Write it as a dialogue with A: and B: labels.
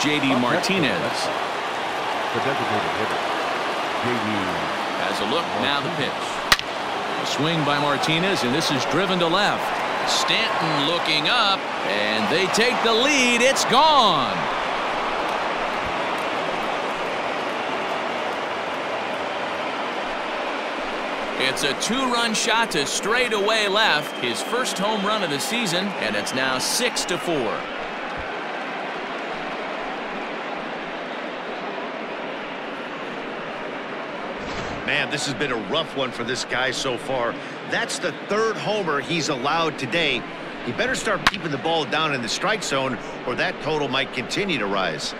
A: J.D. Martinez.
B: The designated hitter. J.D.
A: Has a look, now the pitch. A swing by Martinez, and this is driven to left. Stanton looking up, and they take the lead. It's gone. It's a two-run shot to straightaway left, his first home run of the season, and it's now six to four.
C: Man, this has been a rough one for this guy so far. That's the third homer he's allowed today. He better start keeping the ball down in the strike zone or that total might continue to rise.